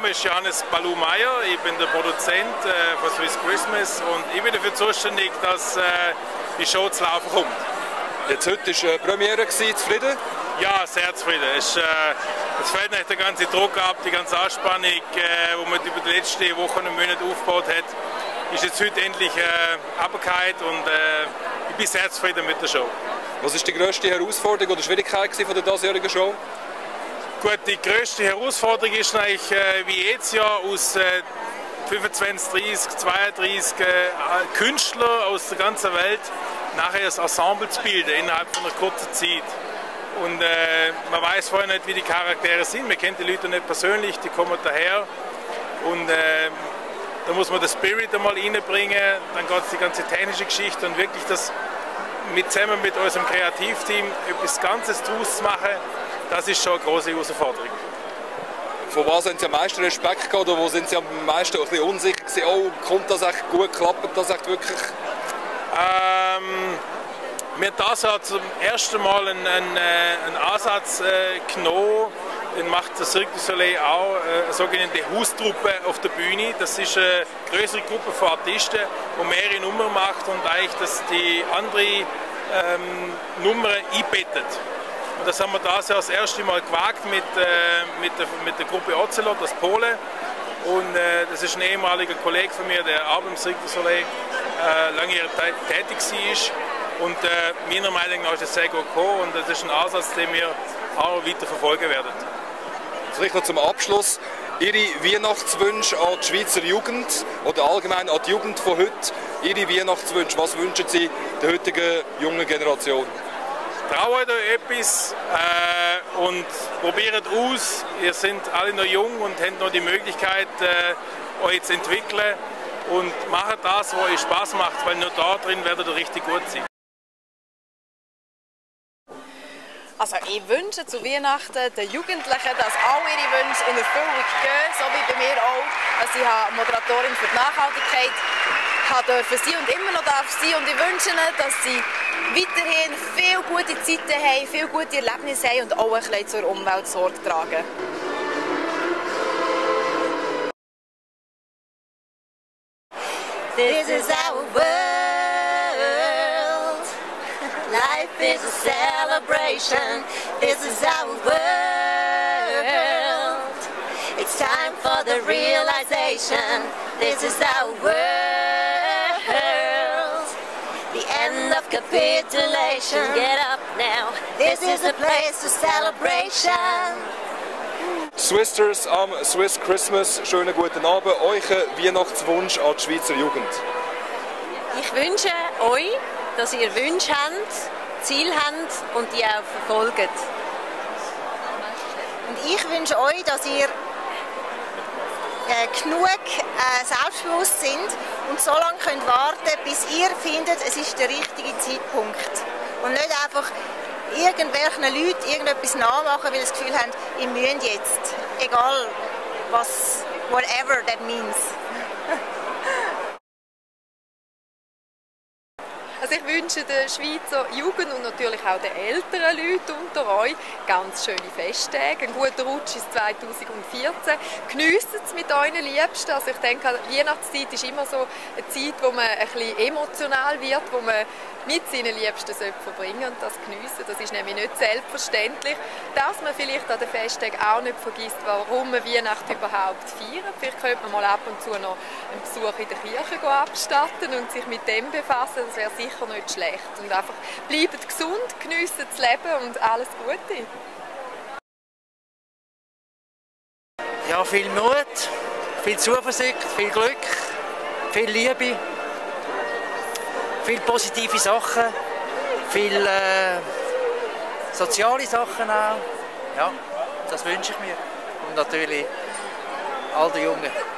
Name ist Johannes Balou Meyer, ich bin der Produzent äh, von Swiss Christmas und ich bin dafür zuständig, dass äh, die Show zu laufen kommt. Jetzt heute war äh, Premiere, zufrieden? Ja, sehr zufrieden. Es, äh, es fällt nicht der ganze Druck ab, die ganze Anspannung, äh, die man über die letzten Wochen und Monate aufgebaut hat, ist jetzt heute endlich äh, abgekehrt und äh, ich bin sehr zufrieden mit der Show. Was ist die grösste Herausforderung oder Schwierigkeit von der diesjährigen Show? Gut, die größte Herausforderung ist eigentlich äh, wie jedes Jahr aus äh, 25, 30, 32 äh, Künstlern aus der ganzen Welt nachher das Ensemble zu bilden innerhalb von einer kurzen Zeit. Und äh, man weiß vorher nicht, wie die Charaktere sind. Man kennt die Leute nicht persönlich, die kommen daher. Und äh, da muss man den Spirit einmal reinbringen. Dann geht es die ganze technische Geschichte und wirklich das mit, zusammen mit unserem Kreativteam etwas Ganzes daraus zu machen das ist schon eine große Herausforderung. Von was haben Sie am meisten Respekt gehabt oder wo sind Sie am meisten ein bisschen unsicher gewesen? Oh, kommt das echt gut, klappt das echt wirklich? Ähm, mir hat das ja zum ersten Mal einen, einen, äh, einen Ansatz äh, genommen, den macht der Cirque du Soleil auch, äh, eine sogenannte Haustruppe auf der Bühne. Das ist eine größere Gruppe von Artisten, die mehrere Nummern macht und eigentlich dass die andere ähm, Nummern einbettet. Und das haben wir das das erste Mal gewagt mit, äh, mit, der, mit der Gruppe Ocelot aus Polen. Und äh, das ist ein ehemaliger Kollege von mir, der auch beim Cirque du Soleil äh, lange tätig war. Und äh, meiner Meinung nach ist das sehr gut gekommen und das ist ein Ansatz, den wir auch weiter verfolgen werden. Vielleicht noch zum Abschluss. Ihre Weihnachtswünsche an die Schweizer Jugend oder allgemein an die Jugend von heute, Ihre Weihnachtswünsche, was wünschen Sie der heutigen jungen Generation? Traut euch etwas äh, und probiert aus. Ihr seid alle noch jung und habt noch die Möglichkeit, äh, euch zu entwickeln und macht das, was euch Spaß macht, weil nur da drin werdet ihr richtig gut sein. Also ich wünsche zu Weihnachten den Jugendlichen, dass all ihre Wünsche in Erfüllung gehen, so wie bei mir auch. Also ich Moderatorin für die Nachhaltigkeit dürfen sein und immer noch darf sein. Und ich wünsche ihnen, dass sie weiterhin viel gute Zeiten haben, viel gute Erlebnisse haben und auch ein bisschen zur Umwelt Sorge tragen. This is our world. Life is a celebration. This is our world. It's time for the realization. This is our world. End of capitulation. Get up now. This is a place of celebration. Swisters am Swiss Christmas, schönen guten Abend. Euch Weihnachtswunsch an die Schweizer Jugend. Ich wünsche euch, dass ihr Wünsche habt, Ziel habt und die auch verfolgt. Und ich wünsche euch, dass ihr äh, genug äh, selbstbewusst sind und so lange könnt warten, bis ihr findet, es ist der richtige Zeitpunkt. Und nicht einfach irgendwelchen Leuten irgendetwas nachmachen, weil sie das Gefühl haben, ihr müsst jetzt. Egal, was, whatever that means. Also ich wünsche der Schweizer Jugend und natürlich auch den älteren Leuten unter euch ganz schöne Festtage, einen guten Rutsch ins 2014. Geniessen es mit euren Liebsten. Also ich denke, Weihnachtszeit ist immer so eine Zeit, wo man ein bisschen emotional wird, wo man mit seinen Liebsten verbringen und das geniessen. Das ist nämlich nicht selbstverständlich, dass man vielleicht an den Festtagen auch nicht vergisst, warum man Weihnachten überhaupt feiert. Vielleicht könnte man mal ab und zu noch einen Besuch in der Kirche abstatten und sich mit dem befassen. Das wäre sicher nicht schlecht. Und einfach bleibt gesund, geniessen das Leben und alles Gute. Ja, viel Mut, viel Zuversicht, viel Glück, viel Liebe viele positive Sachen, viele äh, soziale Sachen auch. Ja, das wünsche ich mir. Und natürlich all den Jungen.